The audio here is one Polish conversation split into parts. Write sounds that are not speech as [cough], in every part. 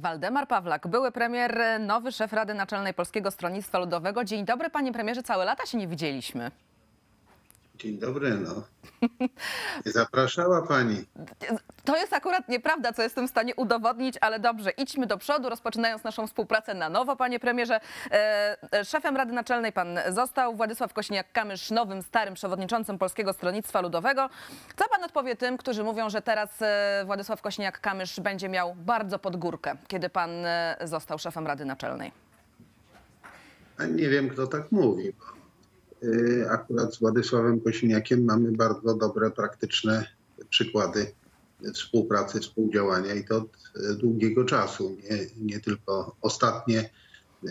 Waldemar Pawlak, były premier, nowy szef Rady Naczelnej Polskiego Stronnictwa Ludowego. Dzień dobry, panie premierze, całe lata się nie widzieliśmy. Dzień dobry, no. Nie zapraszała pani. To jest akurat nieprawda, co jestem w stanie udowodnić, ale dobrze, idźmy do przodu, rozpoczynając naszą współpracę na nowo, panie premierze. E, e, Szefem Rady Naczelnej pan został, Władysław Kośniak-Kamysz nowym, starym przewodniczącym Polskiego Stronnictwa Ludowego. Co pan odpowie tym, którzy mówią, że teraz e, Władysław Kośniak-Kamysz będzie miał bardzo pod górkę, kiedy pan został szefem Rady Naczelnej? Nie wiem, kto tak mówi. Bo Y, akurat z Władysławem Kosiniakiem mamy bardzo dobre, praktyczne przykłady współpracy, współdziałania i to od e, długiego czasu, nie, nie tylko ostatnie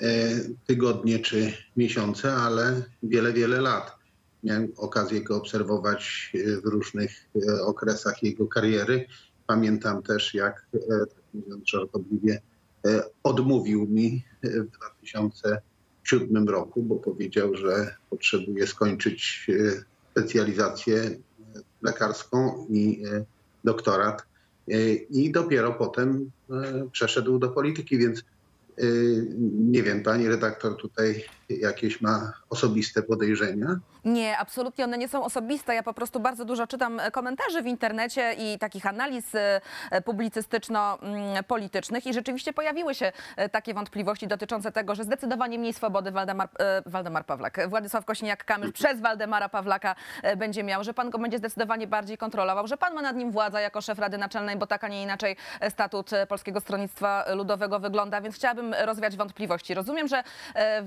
e, tygodnie czy miesiące, ale wiele, wiele lat. Miałem okazję go obserwować e, w różnych okresach jego kariery. Pamiętam też, jak, tak mówiąc żartobliwie, odmówił mi w 2000 1997 roku, bo powiedział, że potrzebuje skończyć e, specjalizację e, lekarską i e, doktorat. I dopiero potem przeszedł do polityki, więc nie wiem, pani redaktor tutaj jakieś ma osobiste podejrzenia. Nie, absolutnie one nie są osobiste. Ja po prostu bardzo dużo czytam e, komentarzy w internecie i takich analiz e, e, publicystyczno-politycznych i rzeczywiście pojawiły się takie wątpliwości dotyczące tego, że zdecydowanie mniej swobody Waldemar, Waldemar Pawlak, Władysław Kośniak-Kamysz przez Waldemara Pawlaka będzie miał, że pan go będzie zdecydowanie bardziej kontrolował, że pan ma nad nim władzę jako szef Rady Naczelnej, bo tak, a nie inaczej statut Polskiego Stronnictwa Ludowego wygląda, więc chciałabym rozwiać wątpliwości. Rozumiem, że e,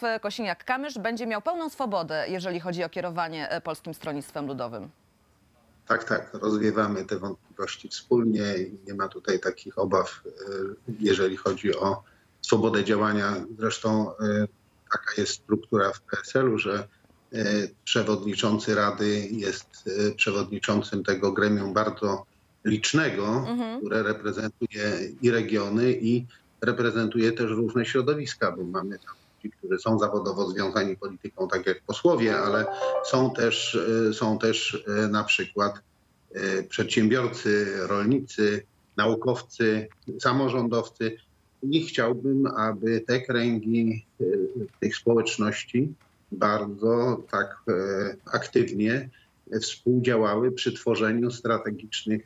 Władysław Kosiniak-Kamysz będzie miał pełną swobodę, jeżeli chodzi o kierowanie e, Polskim Stronnictwem Ludowym. Tak, tak, rozwiewamy te wątpliwości wspólnie i nie ma tutaj takich obaw, y, jeżeli chodzi o swobodę działania. Zresztą y, taka jest struktura w PSL-u, że przewodniczący Rady jest przewodniczącym tego gremium bardzo licznego, które reprezentuje i regiony, i reprezentuje też różne środowiska, bo mamy tam ludzi, którzy są zawodowo związani polityką, tak jak posłowie, ale są też, y, są też y, na przykład y, przedsiębiorcy, rolnicy, naukowcy, samorządowcy. I chciałbym, aby te kręgi tych społeczności bardzo tak aktywnie współdziałały przy tworzeniu strategicznych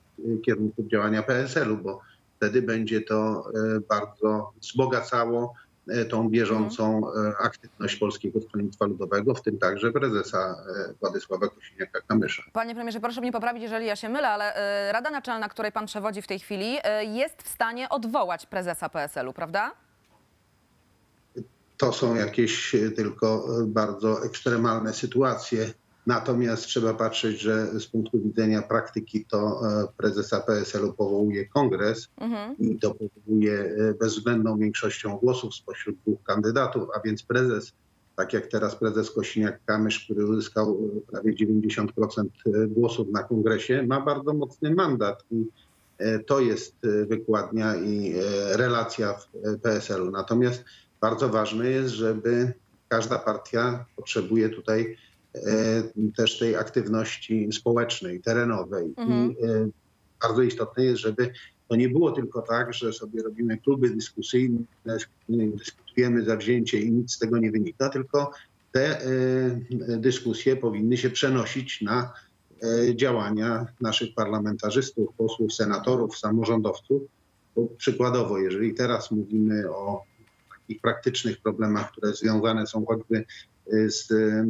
kierunków działania PSL-u, bo wtedy będzie to bardzo wzbogacało tą bieżącą y, aktywność Polskiego Stronnictwa Ludowego, w tym także prezesa y, Władysława Kosiniaka-Kamysza. Panie premierze, proszę mnie poprawić, jeżeli ja się mylę, ale e, Rada Naczelna, której pan przewodzi w tej chwili, e, jest w stanie odwołać prezesa PSL-u, prawda? To są jakieś tylko bardzo ekstremalne sytuacje. Natomiast trzeba patrzeć, że z punktu widzenia praktyki to e, prezesa PSL-u powołuje kongres Mhm. i to powołuje e, bezwzględną większością głosów spośród dwóch kandydatów, a więc prezes, tak jak teraz prezes Kosiniak-Kamysz, który uzyskał e, prawie 90% głosów na kongresie, ma bardzo mocny mandat i to jest wykładnia i relacja w PSL-u. Natomiast bardzo ważne jest, żeby każda partia potrzebuje tutaj też tej aktywności społecznej, terenowej. Mhm. I e, bardzo istotne jest, żeby to nie było tylko tak, że sobie robimy kluby dyskusyjne, dyskutujemy zawzięcie i nic z tego nie wynika, tylko te e, dyskusje powinny się przenosić na e, działania naszych parlamentarzystów, posłów, senatorów, samorządowców. Bo przykładowo, jeżeli teraz mówimy o takich praktycznych problemach, które związane są choćby z y,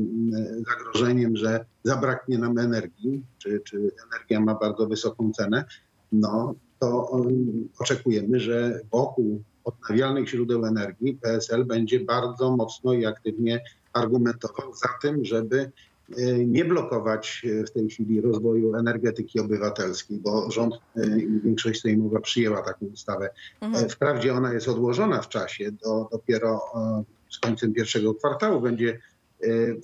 zagrożeniem, że zabraknie nam energii, czy, czy energia ma bardzo wysoką cenę, no to um, oczekujemy, że wokół odnawialnych źródeł energii PSL będzie bardzo mocno i aktywnie argumentował za tym, żeby y, nie blokować y, w tej chwili rozwoju energetyki obywatelskiej, bo rząd y, i większość sejmowa przyjęła taką ustawę. Mhm. E, Wprawdzie ona jest odłożona w czasie, do, dopiero z końcem pierwszego kwartału będzie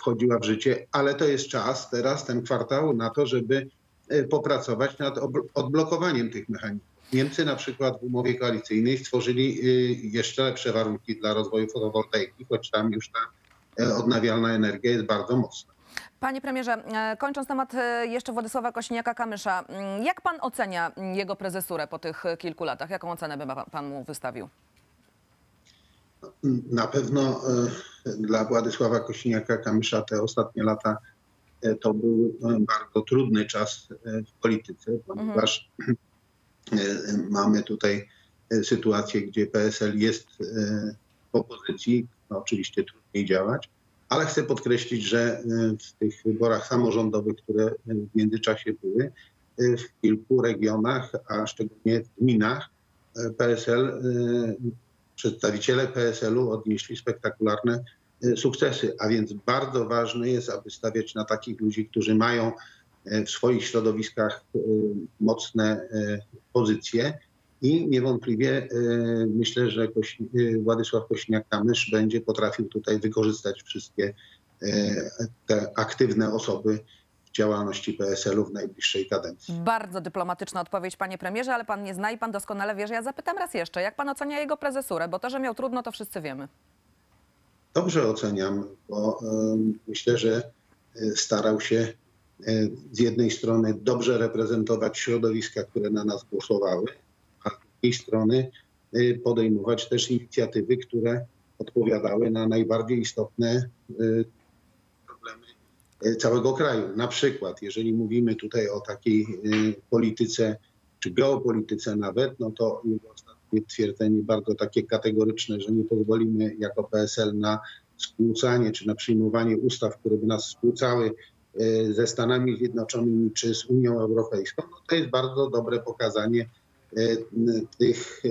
wchodziła w życie, ale to jest czas teraz, ten kwartał, na to, żeby e, popracować nad odblokowaniem tych mechanizmów. Niemcy na przykład w umowie koalicyjnej stworzyli e, jeszcze lepsze warunki dla rozwoju fotowoltaiki, choć tam już ta odnawialna energia jest bardzo mocna. Panie premierze, e, kończąc temat e, jeszcze Władysława Kośniaka-Kamysza, mm, jak pan ocenia jego prezesurę po tych e, kilku latach? Jaką ocenę by pan mu wystawił? Na pewno e, dla Władysława Kośniaka-Kamysza te ostatnie lata e, to był e, bardzo trudny czas w polityce, ponieważ e, mamy tutaj sytuację, gdzie PSL jest w opozycji, no oczywiście trudniej działać, ale chcę podkreślić, że w tych wyborach samorządowych, które w międzyczasie były, w kilku regionach, a szczególnie w gminach, PSL przedstawiciele PSL-u odnieśli spektakularne e, sukcesy, a więc bardzo ważne jest, aby stawiać na takich ludzi, którzy mają e, w swoich środowiskach e, mocne pozycje. I niewątpliwie myślę, że Władysław Kośniak-Kamysz będzie potrafił tutaj wykorzystać wszystkie te aktywne osoby działalności PSL-u w najbliższej kadencji. Bardzo dyplomatyczna odpowiedź, panie premierze, ale pan nie zna i pan doskonale wie, że ja zapytam raz jeszcze. Jak pan ocenia jego prezesurę? Bo to, że miał trudno, to wszyscy wiemy. dobrze oceniam, bo myślę, że e, starał się e, z jednej strony dobrze reprezentować środowiska, które na nas głosowały, a z drugiej strony e, podejmować też inicjatywy, które odpowiadały na najbardziej istotne całego kraju. Na przykład, jeżeli mówimy tutaj o takiej e, polityce, czy geopolityce nawet, no to jego ostatnie twierdzenie bardzo takie kategoryczne, że nie pozwolimy jako PSL na skłócanie czy na przyjmowanie ustaw, które by nas skłócały e, ze Stanami Zjednoczonymi czy z Unią Europejską, no to jest bardzo dobre pokazanie e, tych e,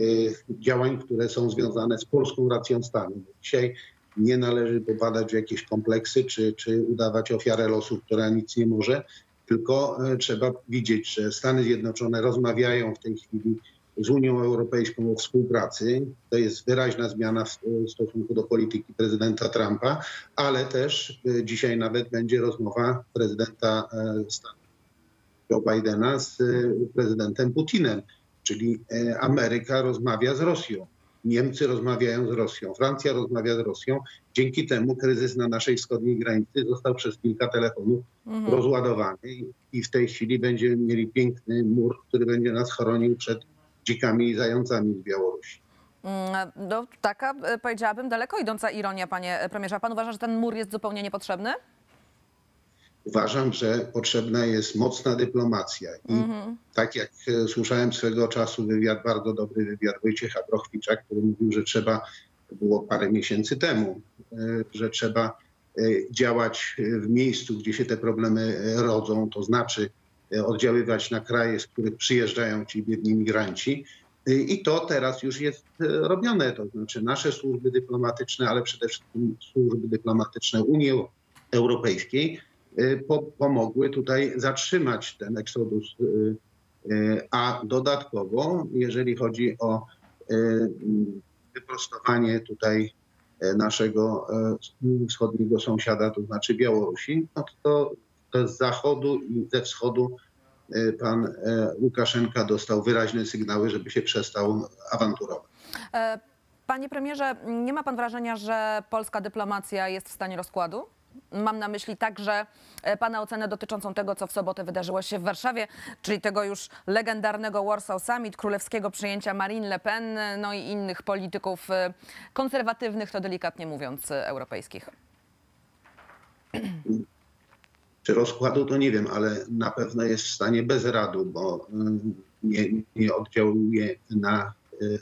działań, które są związane z polską racją stanu. Dzisiaj nie należy popadać w jakieś kompleksy czy, czy udawać ofiarę losu, która nic nie może, tylko e, trzeba widzieć, że Stany Zjednoczone rozmawiają w tej chwili z Unią Europejską o współpracy. To jest wyraźna zmiana w w stosunku do polityki prezydenta Trumpa, ale też e, dzisiaj nawet będzie rozmowa prezydenta e, Stanów Joe Bidena z e, prezydentem Putinem, czyli e, Ameryka rozmawia z Rosją. Niemcy rozmawiają z Rosją, Francja rozmawia z Rosją. Dzięki temu kryzys na naszej wschodniej granicy został przez kilka telefonów rozładowany i- i w tej chwili będziemy mieli piękny mur, który będzie nas chronił przed dzikami i zającami z Białorusi. Mm, No, taka, e, powiedziałabym, daleko idąca ironia, panie premierze. A pan uważa, że ten mur jest zupełnie niepotrzebny? Uważam, że potrzebna jest mocna dyplomacja. I tak jak e, słyszałem swego czasu wywiad, bardzo dobry wywiad Wojciecha Brochwicza, który mówił, że trzeba, to było parę miesięcy temu, e, że trzeba e, działać w miejscu, gdzie się te problemy rodzą, to znaczy oddziaływać na kraje, z których przyjeżdżają ci biedni migranci. I to teraz już jest robione, to znaczy nasze służby dyplomatyczne, ale przede wszystkim służby dyplomatyczne Unii Europejskiej pomogły tutaj zatrzymać ten eksodus. y, y, A dodatkowo, jeżeli chodzi o y, wyprostowanie tutaj y, naszego y, wschodniego sąsiada, to znaczy Białorusi, no to, to z zachodu i ze wschodu y, pan y, Łukaszenka dostał wyraźne sygnały, żeby się przestał awanturować. E, Panie premierze, nie ma pan wrażenia, że polska dyplomacja jest w stanie rozkładu? Mam na myśli także e, pana ocenę dotyczącą tego, co w sobotę wydarzyło się w Warszawie, czyli tego już legendarnego Warsaw Summit, królewskiego przyjęcia Marine Le Pen, no i innych polityków e, konserwatywnych, to delikatnie mówiąc, e, europejskich. Czy rozkładu to nie wiem, ale na pewno jest w stanie bez radu, bo nie, nie oddziałuje na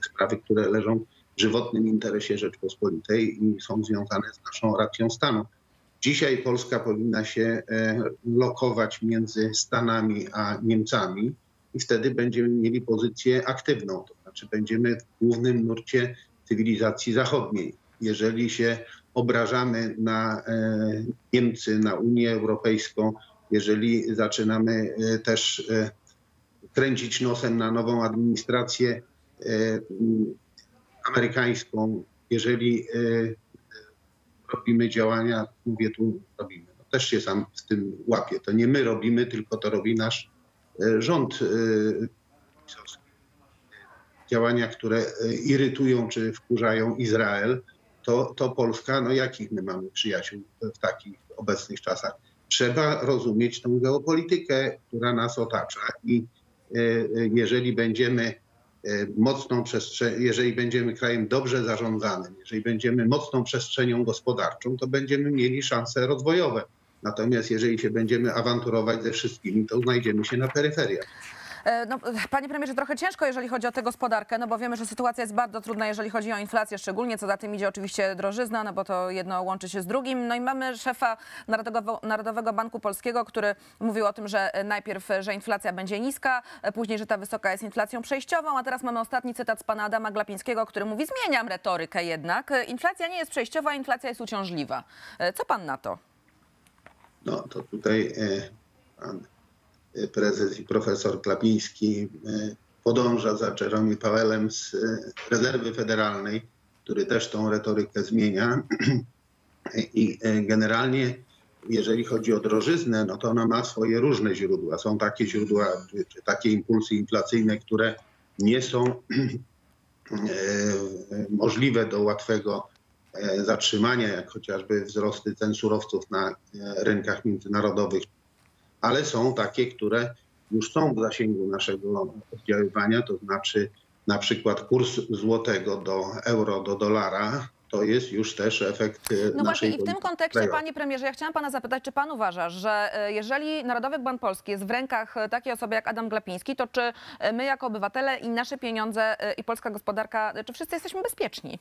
sprawy, które leżą w żywotnym interesie Rzeczpospolitej i są związane z naszą racją stanu. Dzisiaj Polska powinna się e, lokować między Stanami a Niemcami i wtedy będziemy mieli pozycję aktywną, to znaczy będziemy w głównym nurcie cywilizacji zachodniej. Jeżeli się obrażamy na e, Niemcy, na Unię Europejską, jeżeli zaczynamy e, też kręcić nosem na nową administrację amerykańską, jeżeli robimy działania, mówię tu robimy, no też się sam w tym łapię. To nie my robimy, tylko to robi nasz e, rząd e. Działania, które e, irytują czy wkurzają Izrael, to, to Polska, no jakich my mamy przyjaciół w takich obecnych czasach? trzeba rozumieć tą geopolitykę, która nas otacza i jeżeli będziemy mocną przestrzeń, jeżeli będziemy krajem dobrze zarządzanym, jeżeli będziemy mocną przestrzenią gospodarczą, to będziemy mieli szanse rozwojowe. Natomiast jeżeli się będziemy awanturować ze wszystkimi, to znajdziemy się na peryferiach. E, No, panie premierze, trochę ciężko, jeżeli chodzi o tę gospodarkę, no bo wiemy, że sytuacja jest bardzo trudna, jeżeli chodzi o inflację szczególnie, co za tym idzie oczywiście drożyzna, no bo to jedno łączy się z drugim. No i mamy szefa Narodowego, Banku Polskiego, który mówił o tym, że najpierw, że inflacja będzie niska, e, później, że ta wysoka jest inflacją przejściową, a teraz mamy ostatni cytat z pana Adama Glapińskiego, który mówi, zmieniam retorykę jednak, E, inflacja nie jest przejściowa, inflacja jest uciążliwa. E, Co pan na to? No to tutaj e, pan e, prezes i profesor Klapiński e, podąża za Jerome Powellem z e, rezerwy federalnej, który też tą retorykę zmienia. [clears throat] I generalnie, jeżeli chodzi o drożyznę, no to ona ma swoje różne źródła. Są takie źródła, czy, takie impulsy inflacyjne, które nie są [clears throat] możliwe do łatwego e, zatrzymania, jak chociażby wzrosty cen surowców na e, rynkach międzynarodowych, ale są takie, które już są w zasięgu naszego oddziaływania, to znaczy na przykład kurs złotego do euro, do dolara, to jest już też efekt e, No właśnie i w tym kontekście, krajowej. panie premierze, ja chciałam pana zapytać, czy pan uważa, że e, jeżeli Narodowy Bank Polski jest w rękach e, takiej osoby jak Adam Glapiński, to czy my jako obywatele i nasze pieniądze i polska gospodarka, czy wszyscy jesteśmy bezpieczni?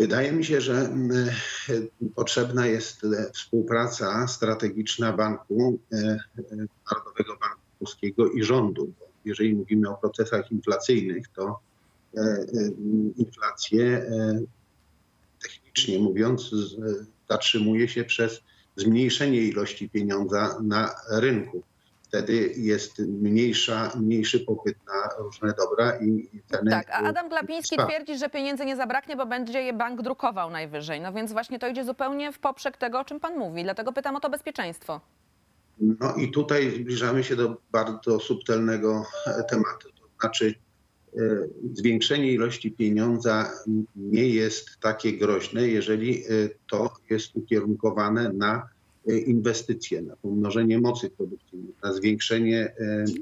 Wydaje mi się, że mm, e, potrzebna jest e, współpraca strategiczna banku, e, Narodowego Banku Polskiego i rządu. Jeżeli mówimy o procesach inflacyjnych, to inflację technicznie mówiąc zatrzymuje się przez zmniejszenie ilości pieniądza na rynku. Wtedy jest mniejsza, mniejszy popyt na różne dobra i i ceny. Tak, a Adam Glapiński spadną. twierdzi, że pieniędzy nie zabraknie, bo będzie je bank drukował najwyżej. No więc właśnie to idzie zupełnie w poprzek tego, o czym pan mówi. Dlatego pytam o to bezpieczeństwo. No i tutaj zbliżamy się do bardzo subtelnego e, tematu. To znaczy, e, zwiększenie ilości pieniądza nie jest takie groźne, jeżeli e, to jest ukierunkowane na inwestycje, na pomnożenie mocy produkcyjnej, na zwiększenie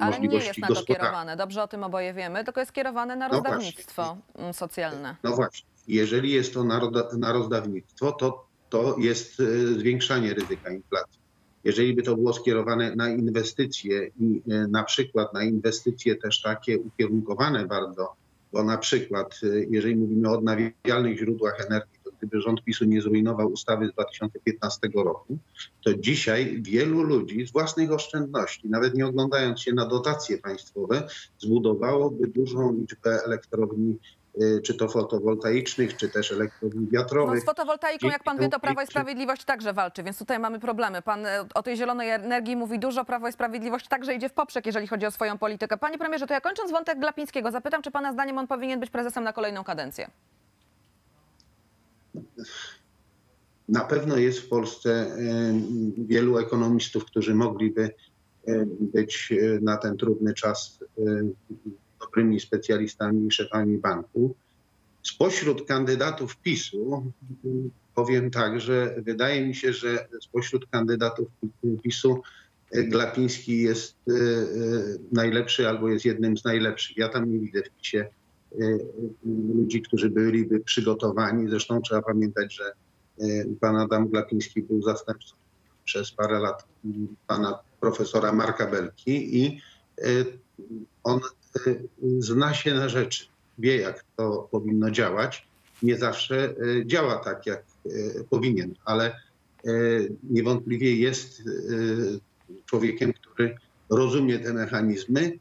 Ale nie możliwości jest na to kierowane. Dobrze o tym oboje wiemy, tylko jest kierowane na No rozdawnictwo mm, socjalne. No właśnie, jeżeli jest to na, na rozdawnictwo, to, to jest e, zwiększanie ryzyka inflacji. Jeżeli by to było skierowane na inwestycje i na przykład na inwestycje też takie ukierunkowane bardzo, bo na przykład jeżeli mówimy o odnawialnych źródłach energii, gdyby rząd PiSu nie zrujnował ustawy z 2015 roku, to dzisiaj wielu ludzi z własnych oszczędności, nawet nie oglądając się na dotacje państwowe, zbudowałoby dużą liczbę elektrowni, y, czy to fotowoltaicznych, czy też elektrowni No, wiatrowych. z fotowoltaiką, jak pan wie, to Prawo i Sprawiedliwość także walczy, więc tutaj mamy problemy. Pan e, o tej zielonej energii mówi dużo, Prawo i Sprawiedliwość także idzie w poprzek, jeżeli chodzi o swoją politykę. Panie premierze, to ja kończąc wątek Glapińskiego, zapytam, czy pana zdaniem on powinien być prezesem na kolejną kadencję? Na pewno jest w Polsce y, wielu ekonomistów, którzy mogliby y, być y, na ten trudny czas dobrymi specjalistami i szefami banku. Spośród kandydatów PiSu powiem tak, że wydaje mi się, że spośród kandydatów PiSu Glapiński jest najlepszy albo jest jednym z najlepszych. Ja tam nie widzę w PiSie ludzi, którzy byliby przygotowani. Zresztą trzeba pamiętać, że y, pan Adam Glapiński był zastępcą przez parę lat y, pana profesora Marka Belki i y, on y, zna się na rzeczy, wie jak to powinno działać. Nie zawsze y, działa tak, jak y, powinien, ale y, niewątpliwie jest y, człowiekiem, który rozumie te mechanizmy. Y,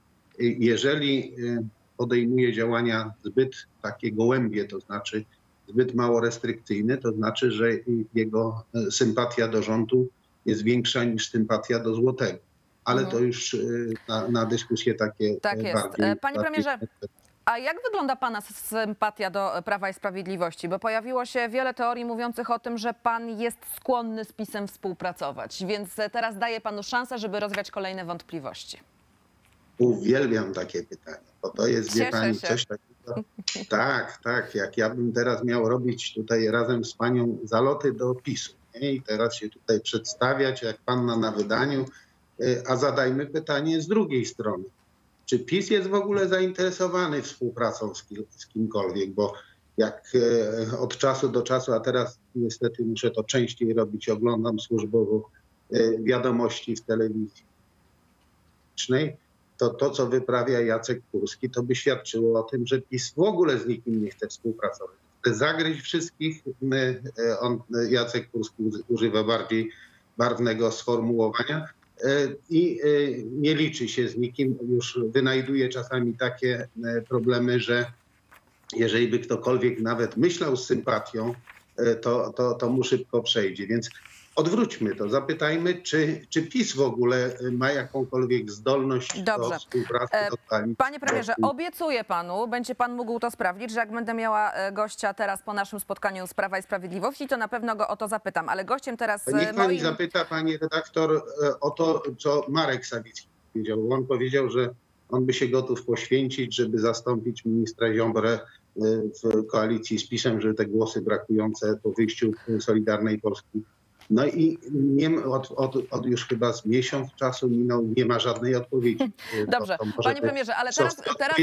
Jeżeli y, podejmuje działania zbyt takie gołębie, to znaczy zbyt mało restrykcyjne, to znaczy, że jego y, sympatia do rządu jest większa niż sympatia do złotego. Ale to już y, na, na dyskusje takie Tak y, jest. bardziej... E, panie bardziej- premierze, A jak wygląda Pana sympatia do Prawa i Sprawiedliwości? Bo pojawiło się wiele teorii mówiących o tym, że Pan jest skłonny z PiSem współpracować, więc teraz daję Panu szansę, żeby rozwiać kolejne wątpliwości. Uwielbiam takie pytania, bo to jest, wie Cieszę pani, się. coś takiego. Tak, tak. Jak ja bym teraz miał robić tutaj razem z panią zaloty do PiSu, nie? i teraz się tutaj przedstawiać jak panna na wydaniu, y, a zadajmy pytanie z drugiej strony. Czy PiS jest w ogóle zainteresowany współpracą z, kim, z kimkolwiek? Bo jak e, od czasu do czasu, a teraz niestety muszę to częściej robić, oglądam służbowo e, wiadomości w telewizji publicznej, to to, co wyprawia Jacek Kurski, to by świadczyło o tym, że PiS w ogóle z nikim nie chce współpracować. Chce zagryźć wszystkich. E, On, Jacek Kurski używa bardziej barwnego sformułowania i nie liczy się z nikim. Już wynajduje czasami takie problemy, że jeżeli by ktokolwiek nawet myślał z sympatią, to, to, to mu szybko przejdzie. Więc odwróćmy to, zapytajmy, czy, czy PiS w ogóle ma jakąkolwiek zdolność Dobrze. do współpracy, E. Panie premierze, obiecuję panu, będzie pan mógł to sprawdzić, że jak będę miała e, gościa teraz po naszym spotkaniu z Prawa i Sprawiedliwości, to na pewno go o to zapytam. Ale gościem teraz e, Niech pani moim... zapyta, pani redaktor, e, o to, co Marek Sawicki powiedział. On powiedział, że on by się gotów poświęcić, żeby zastąpić ministra Ziombrę w koalicji z PiSem, że te głosy brakujące po wyjściu Solidarnej Polski. No i nie, od, od, od już chyba z miesiąc czasu minął, nie ma żadnej odpowiedzi. To- [laughs] Dobrze, to panie premierze, ale teraz, teraz,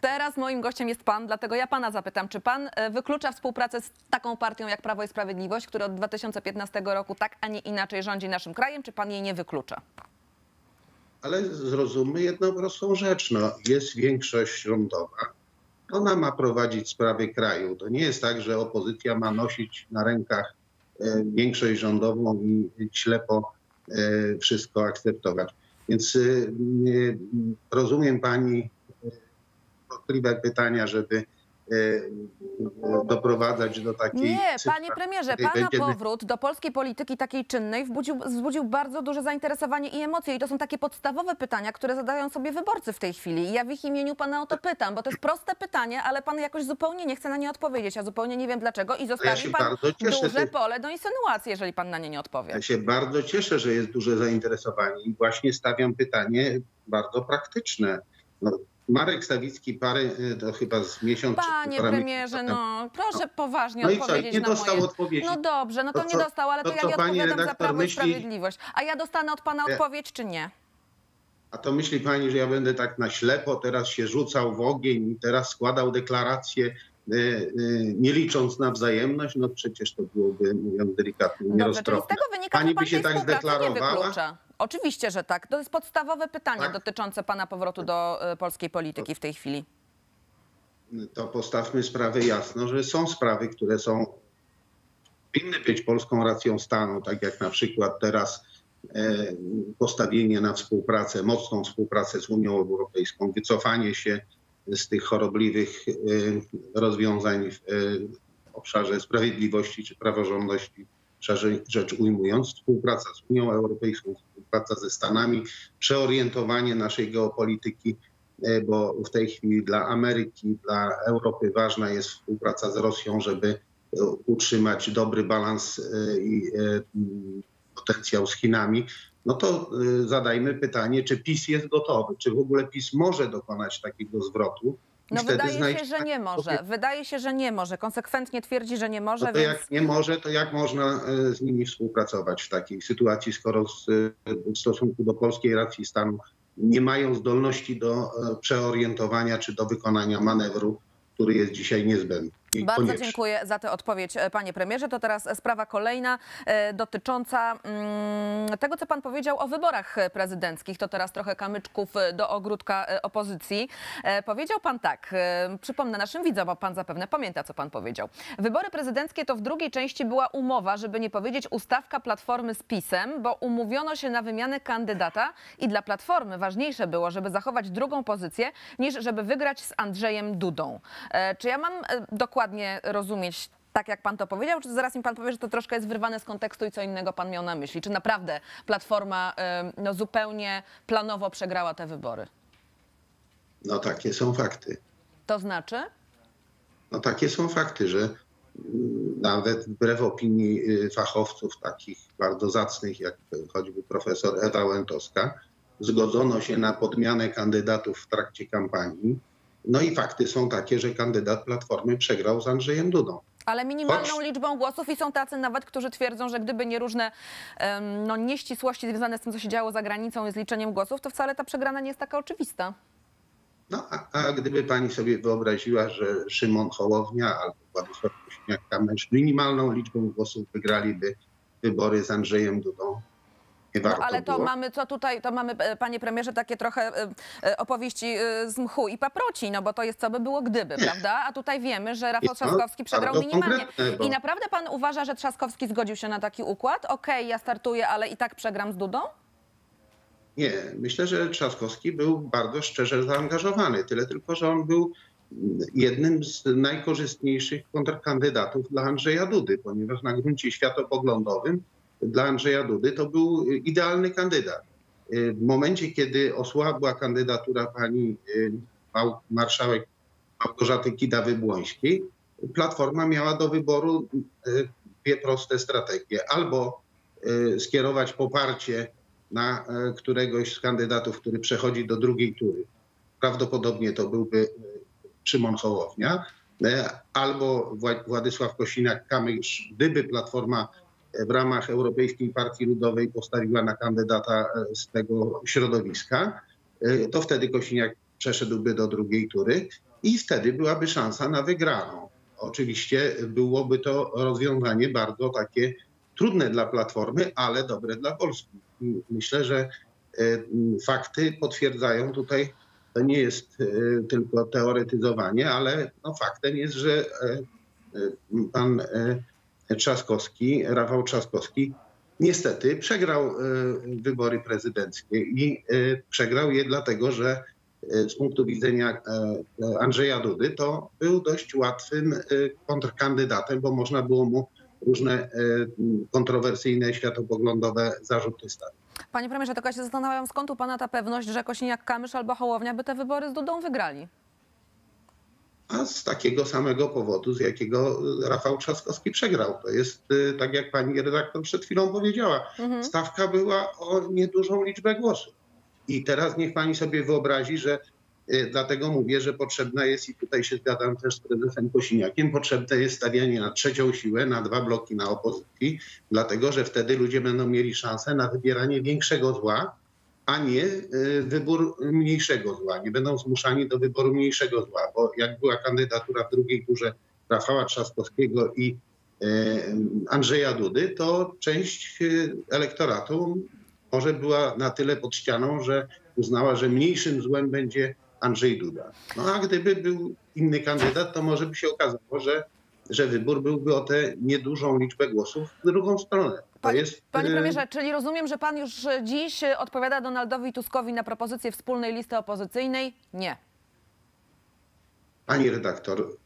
teraz moim gościem jest pan, dlatego ja pana zapytam, czy pan e, wyklucza współpracę z taką partią jak Prawo i Sprawiedliwość, która od 2015 roku tak, a nie inaczej rządzi naszym krajem, czy pan jej nie wyklucza? Ale zrozummy jedną prostą rzecz. No, jest większość rządowa. Ona ma prowadzić sprawy kraju. To nie jest tak, że opozycja ma nosić na rękach większość rządową i ślepo e, wszystko akceptować. Więc e, rozumiem pani e, możliwe pytania, żeby e, doprowadzać do takiej. Nie, panie premierze, pana będziemy- powrót do polskiej polityki takiej czynnej wzbudził, wzbudził bardzo duże zainteresowanie i emocje. I to są takie podstawowe pytania, które zadają sobie wyborcy w tej chwili. I ja w ich imieniu pana o to pytam, bo to jest proste pytanie, ale pan jakoś zupełnie nie chce na nie odpowiedzieć. Ja zupełnie nie wiem dlaczego i zostawi pan bardzo cieszę, duże pole do insynuacji, jeżeli pan na nie nie odpowie. Ja się bardzo cieszę, że jest duże zainteresowanie i właśnie stawiam pytanie bardzo praktyczne. No, Marek Stawicki parę, y, to chyba z miesiąc czy Panie premierze, miesiąca no proszę poważnie No i co, odpowiedzieć nie na dostał moje... odpowiedzi. No dobrze, no to, To nie dostał, ale to, to ja co nie pani odpowiadam za redaktor Prawo i myśli- Sprawiedliwość. A ja dostanę od pana Nie. odpowiedź, czy nie? A to myśli pani, że ja będę tak na ślepo teraz się rzucał w ogień i teraz składał deklaracje, y, y, nie licząc na wzajemność? No przecież to byłoby, mówiąc delikatnie, Dobrze, czyli z nieroztropne. tego wynika, Pani że pan by się tej tak współpracy nie zdeklarowała? wyklucza. Oczywiście, że tak. To jest podstawowe pytanie Tak. dotyczące pana powrotu do y, polskiej polityki w tej chwili. to postawmy sprawę jasno, że są sprawy, które są powinny być polską racją stanu, tak jak na przykład teraz e, postawienie na współpracę, mocną współpracę z Unią Europejską, wycofanie się z tych chorobliwych e, rozwiązań w e, obszarze sprawiedliwości czy praworządności, szerzej rzecz ujmując, współpraca z Unią Europejską, współpraca ze Stanami, przeorientowanie naszej geopolityki e, bo w tej chwili dla Ameryki, dla Europy ważna jest współpraca z Rosją, żeby e, utrzymać dobry balans e, i potencjał z Chinami, no to zadajmy pytanie, czy PiS jest gotowy, czy w ogóle PiS może dokonać takiego zwrotu. No wydaje się, że nie może. Wydaje się, że nie może. Konsekwentnie twierdzi, że nie może, No to więc... jak nie może, to jak można e, z nimi współpracować w takiej sytuacji, skoro z, e, w stosunku do polskiej racji stanu nie mają zdolności do e, przeorientowania czy do wykonania manewru, który jest dzisiaj niezbędny. Bardzo dziękuję za tę odpowiedź, e, panie premierze. To teraz sprawa kolejna e, dotycząca mm, tego, co pan powiedział o wyborach prezydenckich. To teraz trochę kamyczków e, do ogródka opozycji. Powiedział pan tak, przypomnę naszym widzom, bo pan zapewne pamięta, co pan powiedział. Wybory prezydenckie to w drugiej części była umowa, żeby nie powiedzieć ustawka Platformy z PiSem, bo umówiono się na wymianę kandydata i dla Platformy ważniejsze było, żeby zachować drugą pozycję, niż żeby wygrać z Andrzejem Dudą. Czy ja mam e, dokładnie rozumieć tak, jak pan to powiedział, czy zaraz mi pan powie, że to troszkę jest wyrwane z kontekstu i co innego pan miał na myśli? Czy naprawdę Platforma no, zupełnie planowo przegrała te wybory? No takie są fakty. To znaczy? No takie są fakty, że mm, nawet wbrew opinii y, fachowców takich bardzo zacnych, jak choćby profesor Ewa Łętowska, zgodzono się na podmianę kandydatów w trakcie kampanii. No i fakty są takie, że kandydat Platformy przegrał z Andrzejem Dudą. Ale minimalną Choć- liczbą głosów i są tacy nawet, którzy twierdzą, że gdyby nie różne no, nieścisłości związane z tym, co się działo za granicą i z liczeniem głosów, to wcale ta przegrana nie jest taka oczywista. No, a, a gdyby pani sobie wyobraziła, że Szymon Hołownia albo Władysław Kosiniak-Kamysz minimalną liczbą głosów wygraliby wybory z Andrzejem Dudą, nie No, ale to było. mamy, co tutaj, to mamy, e, panie premierze, takie trochę e, e, opowieści z mchu i paproci, no bo to jest co by było gdyby, Nie. prawda? A tutaj wiemy, że Rafał Trzaskowski przegrał minimalnie. bo- I naprawdę pan uważa, że Trzaskowski zgodził się na taki układ? Okej, ja startuję, ale i tak przegram z Dudą? Nie, myślę, że Trzaskowski był bardzo szczerze zaangażowany. Tyle tylko, że on był jednym z najkorzystniejszych kontrkandydatów dla Andrzeja Dudy, ponieważ na gruncie światopoglądowym dla Andrzeja Dudy to był idealny kandydat. W momencie, kiedy osłabła kandydatura pani y, marszałek Małgorzaty Kidawy-Błońskiej, Platforma miała do wyboru y, dwie proste strategie. Albo y, skierować poparcie na któregoś z kandydatów, który przechodzi do drugiej tury. Prawdopodobnie to byłby Szymon Hołownia albo Wła- Władysław Kosiniak-Kamysz, gdyby Platforma w ramach Europejskiej Partii Ludowej postawiła na kandydata e, z tego środowiska, e, to wtedy Kosiniak przeszedłby do drugiej tury i wtedy byłaby szansa na wygraną. Oczywiście byłoby to rozwiązanie bardzo takie trudne dla Platformy, ale dobre dla Polski. Myślę, że e, fakty potwierdzają tutaj, to nie jest tylko teoretyzowanie, ale no, faktem jest, że pan Trzaskowski, Rafał Trzaskowski, niestety przegrał e, wybory prezydenckie i e, przegrał je dlatego, że e, z punktu widzenia Andrzeja Dudy to był dość łatwym kontrkandydatem, bo można było mu różne kontrowersyjne, światopoglądowe zarzuty stawiać. Panie premierze, tylko ja się zastanawiam, skąd u pana ta pewność, że Kosiniak-Kamysz albo Hołownia by te wybory z Dudą wygrali? A z takiego samego powodu, z jakiego Rafał Trzaskowski przegrał. To jest, e, tak jak pani redaktor przed chwilą powiedziała, Mhm. stawka była o niedużą liczbę głosów. I teraz niech pani sobie wyobrazi, że e, dlatego mówię, że potrzebna jest, i tutaj się zgadzam też z prezesem Kosiniakiem, potrzebne jest stawianie na trzecią siłę, na dwa bloki na opozycji, dlatego że wtedy ludzie będą mieli szansę na wybieranie większego zła, a nie e, wybór mniejszego zła. Nie będą zmuszani do wyboru mniejszego zła, bo jak była kandydatura w drugiej turze Rafała Trzaskowskiego i e, Andrzeja Dudy, to część e, elektoratu może była na tyle pod ścianą, że uznała, że mniejszym złem będzie Andrzej Duda. No a gdyby był inny kandydat, to może by się okazało, że, że wybór byłby o tę niedużą liczbę głosów w drugą stronę. Pa- jest, Panie e, premierze, czyli rozumiem, że pan już dziś odpowiada Donaldowi Tuskowi na propozycję wspólnej listy opozycyjnej? Nie. Pani redaktor,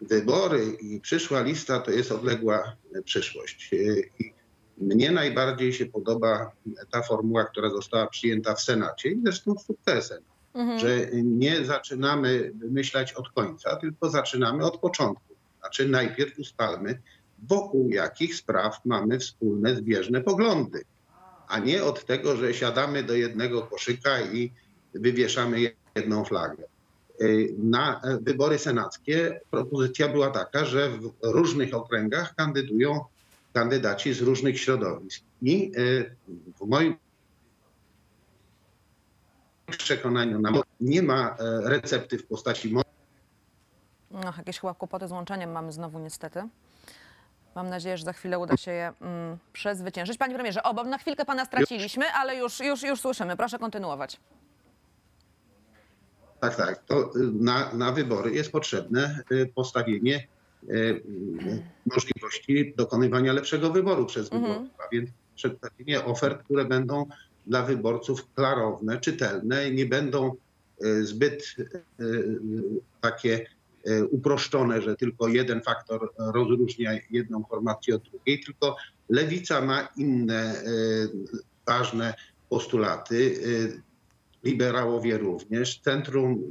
wybory i przyszła lista to jest odległa przyszłość. I mnie najbardziej się podoba ta formuła, która została przyjęta w Senacie i zresztą z sukcesem, Mhm. że nie zaczynamy myśleć od końca, tylko zaczynamy od początku. Znaczy najpierw ustalmy, wokół jakich spraw mamy wspólne, zbieżne poglądy, a nie od tego, że siadamy do jednego koszyka i wywieszamy jedną flagę. Na e, wybory senackie propozycja była taka, że w różnych okręgach kandydują kandydaci z różnych środowisk. I y, w moim przekonaniu na- nie ma e, recepty w postaci No, jakieś chyba kłopoty z łączeniem mamy znowu niestety. Mam nadzieję, że za chwilę uda się je mm, przezwyciężyć. Panie premierze, o, bo na chwilkę pana straciliśmy, ale już, już, już słyszymy. Proszę kontynuować. Tak, tak. To y, na, na wybory jest potrzebne y, postawienie y, możliwości dokonywania lepszego wyboru przez Mhm. wyborców, a więc przedstawienie ofert, które będą dla wyborców klarowne, czytelne, nie będą zbyt takie uproszczone, że tylko jeden faktor rozróżnia jedną formację od drugiej, tylko lewica ma inne y, ważne postulaty. y, liberałowie również, centrum,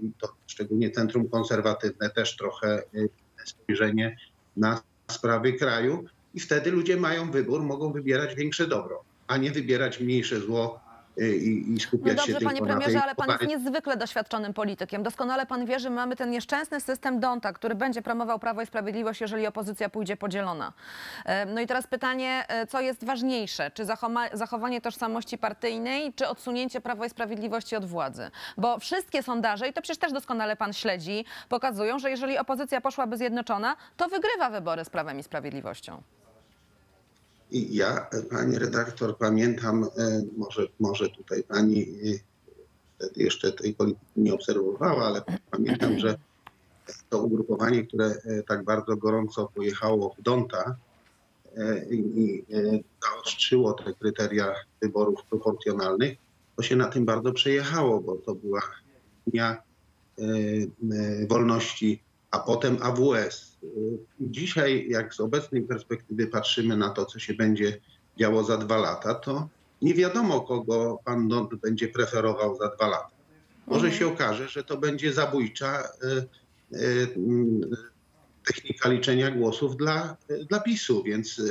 szczególnie centrum konserwatywne też trochę spojrzenie na sprawy kraju i wtedy ludzie mają wybór, mogą wybierać większe dobro, a nie wybierać mniejsze zło y, i, i No skupiać się dobrze, tylko panie premierze, tej ale pan jest niezwykle doświadczonym politykiem. Doskonale pan wie, że mamy ten nieszczęsny system Donta, który będzie promował Prawo i Sprawiedliwość, jeżeli opozycja pójdzie podzielona. E, No i teraz pytanie, e, co jest ważniejsze? Czy zachowanie tożsamości partyjnej, czy odsunięcie Prawa i Sprawiedliwości od władzy? Bo wszystkie sondaże, i to przecież też doskonale pan śledzi, pokazują, że jeżeli opozycja poszłaby zjednoczona, to wygrywa wybory z Prawem i Sprawiedliwością. I ja, pani redaktor, pamiętam, e, może, może tutaj pani e, wtedy jeszcze tej polityki nie obserwowała, ale pamiętam, że to ugrupowanie, które e, tak bardzo gorąco pojechało w Donta i zaostrzyło te kryteria wyborów proporcjonalnych, to się na tym bardzo przejechało, bo to była dnia wolności, a potem AWS. E, Dzisiaj, jak z obecnej perspektywy patrzymy na to, co się będzie działo za dwa lata, to nie wiadomo, kogo pan Dont będzie preferował za dwa lata. Może się okaże, że to będzie zabójcza e, m, technika liczenia głosów dla, dla PiSu, więc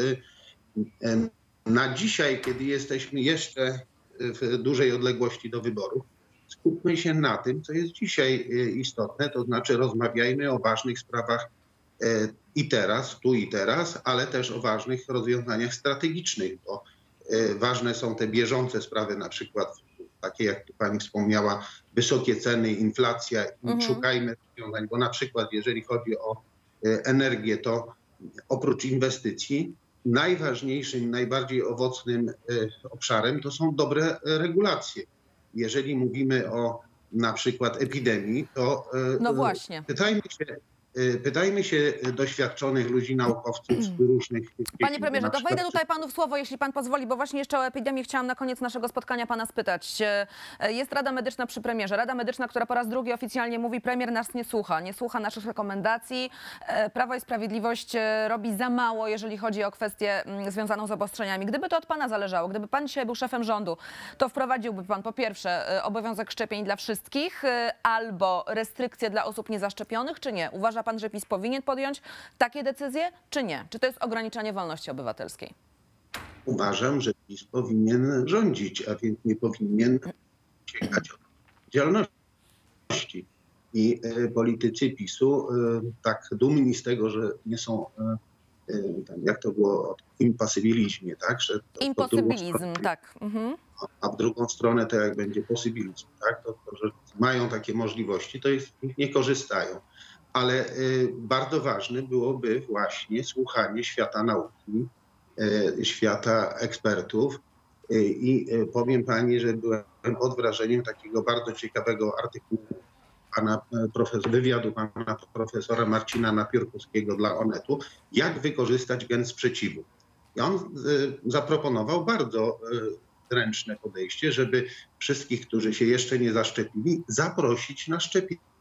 na dzisiaj, kiedy jesteśmy jeszcze w dużej odległości do wyborów, skupmy się na tym, co jest dzisiaj e, istotne, to znaczy rozmawiajmy o ważnych sprawach e, i teraz, tu i teraz, ale też o ważnych rozwiązaniach strategicznych, bo e, ważne są te bieżące sprawy, na przykład takie jak tu pani wspomniała, wysokie ceny, inflacja. Mhm. Szukajmy rozwiązań, bo na przykład jeżeli chodzi o energię, to oprócz inwestycji najważniejszym, najbardziej owocnym obszarem to są dobre regulacje. Jeżeli mówimy o na przykład epidemii, to e, No e, właśnie. pytajmy się, e, pytajmy się doświadczonych ludzi, naukowców z różnych Panie premierze, to wejdę tutaj panu w słowo, jeśli pan pozwoli, bo właśnie jeszcze o epidemii chciałam na koniec naszego spotkania pana spytać. E, Jest Rada Medyczna przy premierze. Rada Medyczna, która po raz drugi oficjalnie mówi, premier nas nie słucha, nie słucha naszych rekomendacji. E, Prawo i Sprawiedliwość e, robi za mało, jeżeli chodzi o kwestię mm, związaną z obostrzeniami. Gdyby to od pana zależało, gdyby pan dzisiaj był szefem rządu, to wprowadziłby pan po pierwsze e, obowiązek szczepień dla wszystkich albo restrykcje dla osób niezaszczepionych, czy nie? Uważa pan, że PiS powinien podjąć takie decyzje, czy nie? Czy to jest ograniczanie wolności obywatelskiej? uważam, że PiS powinien rządzić, a więc nie powinien sięgać od odpowiedzialności. I e, politycy PiSu e, tak dumni z tego, że nie są, e, jak to było, o imposybilizmie, tak? Że to- Imposybilizm, stronę- tak. Mhm. a w drugą stronę to jak będzie posibilizm, tak? to, to, że mają takie możliwości, to jest, nie korzystają. Ale y, bardzo ważne byłoby właśnie słuchanie świata nauki, y, świata ekspertów. Y, I powiem pani, że byłem pod wrażeniem takiego bardzo ciekawego artykułu pana e, wywiadu pana profesora Marcina Napiórkowskiego dla Onetu, jak wykorzystać gen sprzeciwu. I on zaproponował bardzo zręczne podejście, żeby wszystkich, którzy się jeszcze nie zaszczepili, zaprosić na szczepienie.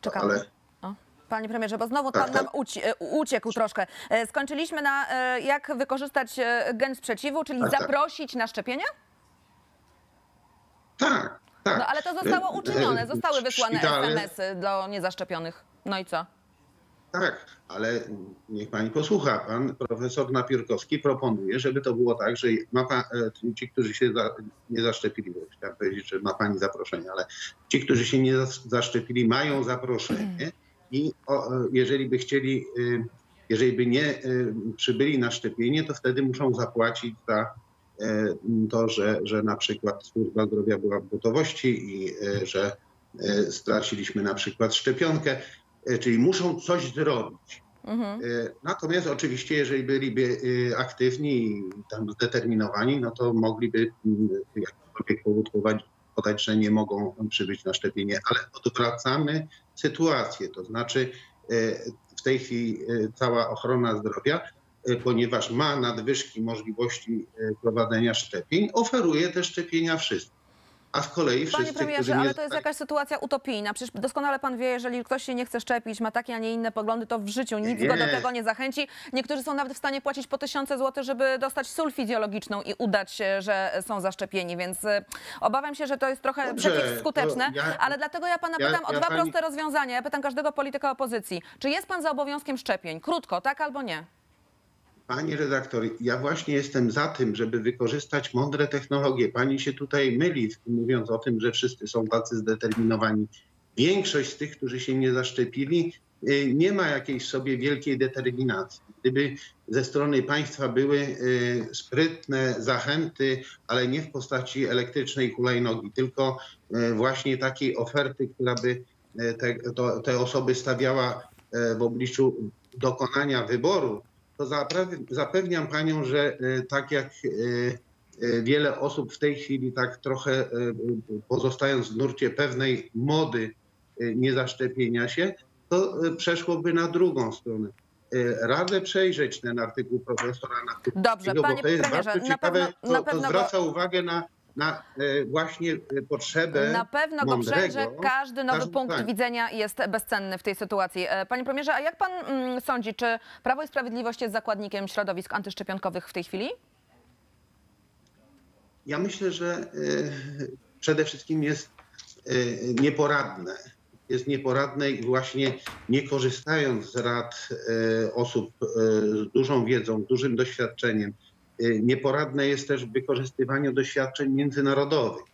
Czekamy. Ale Panie premierze, bo znowu Tak, pan nam tak. e, uciekł troszkę. E, Skończyliśmy na e, jak wykorzystać gen sprzeciwu, czyli Tak, tak. zaprosić na szczepienia? tak, tak. No ale to zostało uczynione, zostały wysłane szpitale- SMS-y do niezaszczepionych. No i co? Tak, ale niech pani posłucha. Pan profesor Napiórkowski proponuje, żeby to było tak, że ma pa, e, ci, którzy się za, nie zaszczepili, bo chciałem powiedzieć, że ma pani zaproszenie, ale ci, którzy się nie zas- zaszczepili, mają zaproszenie i o, e, jeżeli by chcieli, e, jeżeli by nie przybyli na szczepienie, to wtedy muszą zapłacić za to, że, że na przykład służba zdrowia była w gotowości i że straciliśmy na przykład szczepionkę. E, czyli muszą coś zrobić. Mhm. E, Natomiast oczywiście, jeżeli byliby e, aktywni i tam zdeterminowani, no to mogliby mm, jakikolwiek powód podać, że nie mogą przybyć na szczepienie, ale odwracamy sytuację. To znaczy e, w tej chwili cała ochrona zdrowia, ponieważ ma nadwyżki możliwości prowadzenia szczepień, oferuje te szczepienia wszystkim. A z kolei Panie wszyscy, premierze, którzy nie ale to jest jakaś sytuacja utopijna. Przecież doskonale pan wie, jeżeli ktoś się nie chce szczepić, ma takie, a nie inne poglądy, to w życiu nic go do Nie. tego nie zachęci. Niektórzy są nawet w stanie płacić po tysiące złotych, żeby dostać sól fizjologiczną i udać się, że są zaszczepieni, więc y, obawiam się, że to jest trochę Dobrze, przeciwskuteczne, ja- ale dlatego ja pana ja- pytam o ja dwa pani- proste rozwiązania. Ja pytam każdego polityka opozycji. Czy jest pan za obowiązkiem szczepień? Krótko, tak albo nie? Pani redaktor, ja właśnie jestem za tym, żeby wykorzystać mądre technologie. Pani się tutaj myli, mówiąc o tym, że wszyscy są tacy zdeterminowani. Większość z tych, którzy się nie zaszczepili, y, nie ma jakiejś sobie wielkiej determinacji. Gdyby ze strony państwa były y, sprytne zachęty, ale nie w postaci elektrycznej hulajnogi, tylko y, właśnie takiej oferty, która by te, to, te osoby stawiała w obliczu dokonania wyboru, to zapewniam panią, że e, tak jak e, e, wiele osób w tej chwili tak trochę pozostając w nurcie pewnej mody niezaszczepienia się, to przeszłoby na drugą stronę. Radę przejrzeć ten artykuł profesora Nachutowskiego, Dobrze, bo panie to jest bardzo na ciekawe, pewno- na to, to pewno go- zwraca uwagę na, na e, właśnie e, potrzebę Na pewno go mądrego. Każdy nowy punkt widzenia jest bezcenny w tej sytuacji. E, Panie premierze, a jak pan mm, sądzi, czy Prawo i Sprawiedliwość jest zakładnikiem środowisk antyszczepionkowych w tej chwili? Ja myślę, że przede wszystkim jest nieporadne. Jest nieporadne i właśnie nie korzystając z rad osób z dużą wiedzą, dużym doświadczeniem, nieporadne jest też w wykorzystywaniu doświadczeń międzynarodowych,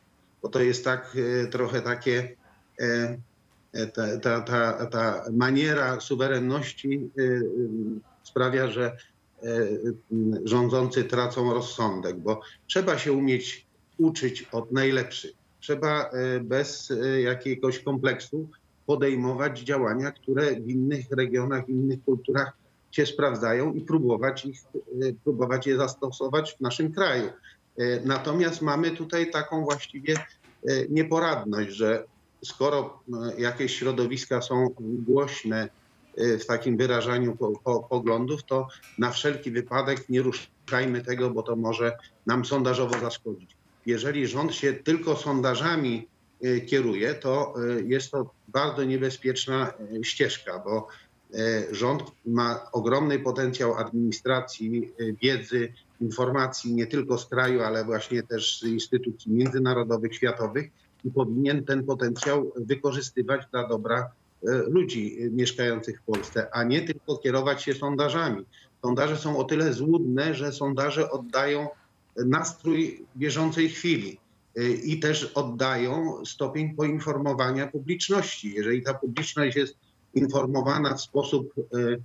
bo to jest tak y, trochę takie y, y, ta, ta, ta, ta maniera suwerenności y, y, sprawia, że rządzący tracą rozsądek, bo trzeba się umieć uczyć od najlepszych. Trzeba bez jakiegoś kompleksu podejmować działania, które w innych regionach, w innych kulturach się sprawdzają i próbować, ich, e, próbować je zastosować w naszym kraju. E, Natomiast mamy tutaj taką właściwie e, nieporadność, że skoro jakieś środowiska są głośne w takim wyrażaniu po, po, poglądów, to na wszelki wypadek nie ruszajmy tego, bo to może nam sondażowo zaszkodzić. Jeżeli rząd się tylko sondażami kieruje, to jest to bardzo niebezpieczna ścieżka, bo rząd ma ogromny potencjał administracji, e, wiedzy, informacji nie tylko z kraju, ale właśnie też z instytucji międzynarodowych, światowych i powinien ten potencjał wykorzystywać dla dobra e, ludzi e, mieszkających w Polsce, a nie tylko kierować się sondażami. Sondaże są o tyle złudne, że sondaże oddają nastrój bieżącej chwili i też oddają stopień poinformowania publiczności. Jeżeli ta publiczność jest informowana w sposób, y,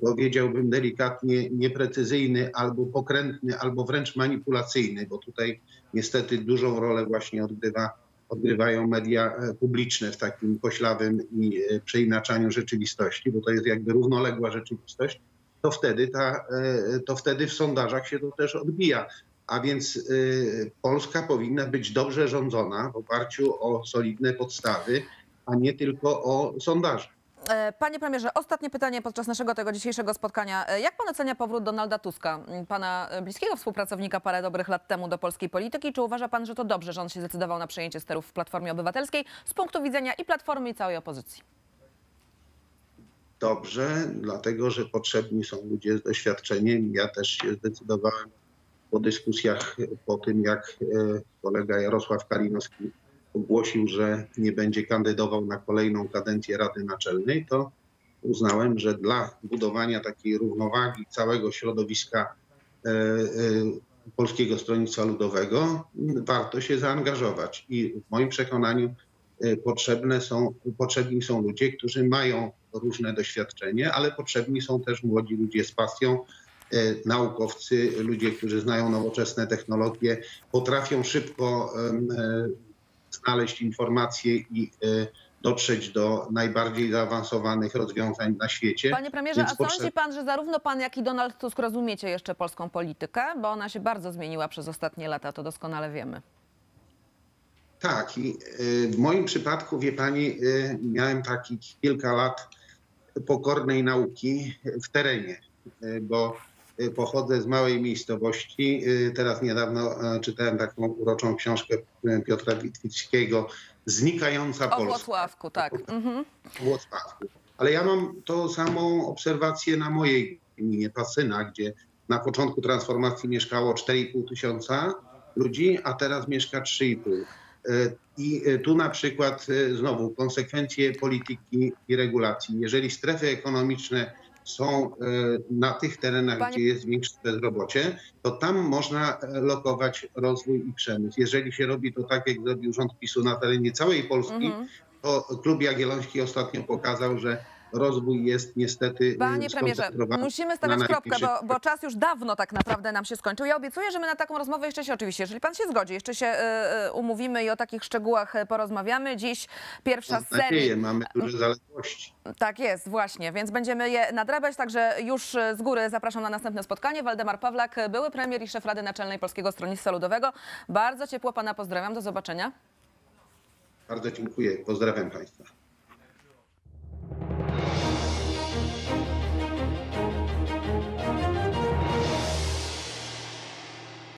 powiedziałbym delikatnie, nieprecyzyjny albo pokrętny, albo wręcz manipulacyjny, bo tutaj niestety dużą rolę właśnie odgrywa, odgrywają media e, publiczne w takim poślawym i e, przeinaczaniu rzeczywistości, bo to jest jakby równoległa rzeczywistość, to wtedy, ta, e, to wtedy w sondażach się to też odbija. A więc Polska powinna być dobrze rządzona w oparciu o solidne podstawy, a nie tylko o sondaże. E, Panie premierze, ostatnie pytanie podczas naszego tego dzisiejszego spotkania. E, Jak pan ocenia powrót Donalda Tuska, m, pana e, bliskiego współpracownika parę dobrych lat temu do polskiej polityki? Czy uważa pan, że to dobrze, że on się zdecydował na przejęcie sterów w Platformie Obywatelskiej z punktu widzenia i Platformy, i całej opozycji? Dobrze, dlatego że potrzebni są ludzie z doświadczeniem. Ja też się zdecydowałem po dyskusjach, po tym jak kolega Jarosław Kalinowski ogłosił, że nie będzie kandydował na kolejną kadencję Rady Naczelnej, to uznałem, że dla budowania takiej równowagi całego środowiska e, e, Polskiego Stronnictwa Ludowego warto się zaangażować. I w moim przekonaniu e, potrzebne są, potrzebni są ludzie, którzy mają różne doświadczenie, ale potrzebni są też młodzi ludzie z pasją, naukowcy, ludzie, którzy znają nowoczesne technologie, potrafią szybko znaleźć informacje i e, dotrzeć do najbardziej zaawansowanych rozwiązań na świecie. Panie premierze, Więc a sądzi potrzeb- pan, że zarówno pan, jak i Donald Tusk rozumiecie jeszcze polską politykę? Bo ona się bardzo zmieniła przez ostatnie lata, to doskonale wiemy. Tak, i y, w moim przypadku, wie pani, y, miałem takich kilka lat pokornej nauki w terenie, bo pochodzę z małej miejscowości. Y, Teraz niedawno e, czytałem taką uroczą książkę y, Piotra Witwickiego Znikająca O Polska. Włocławku, tak. Mhm. w Włocławku. Ale ja mam tą samą obserwację na mojej gminie Pasyna, gdzie na początku transformacji mieszkało 4,5 tysiąca ludzi, a teraz mieszka 3,5. E, I e, tu na przykład e, znowu konsekwencje polityki i regulacji. Jeżeli strefy ekonomiczne są e, na tych terenach, Panie- gdzie jest większe bezrobocie, to tam można e, lokować rozwój i przemysł. Jeżeli się robi to tak, jak zrobił rząd PiSu na terenie całej Polski, Mhm. to klub Jagielloński ostatnio pokazał, że rozwój jest niestety Panie y, premierze, skoncentrowany musimy na stawiać kropkę, najbliższych- bo, bo czas już dawno tak naprawdę nam się skończył. Ja obiecuję, że my na taką rozmowę jeszcze się oczywiście, jeżeli pan się zgodzi, jeszcze się y, y, umówimy i o takich szczegółach y, porozmawiamy. Dziś pierwsza Mam serii. nadzieję, mamy duże zaległości. Tak jest, właśnie, więc będziemy je nadrabiać, także już z góry zapraszam na następne spotkanie. Waldemar Pawlak, były premier i szef Rady Naczelnej Polskiego Stronnictwa Ludowego. Bardzo ciepło pana pozdrawiam, do zobaczenia. Bardzo dziękuję. Pozdrawiam Państwa.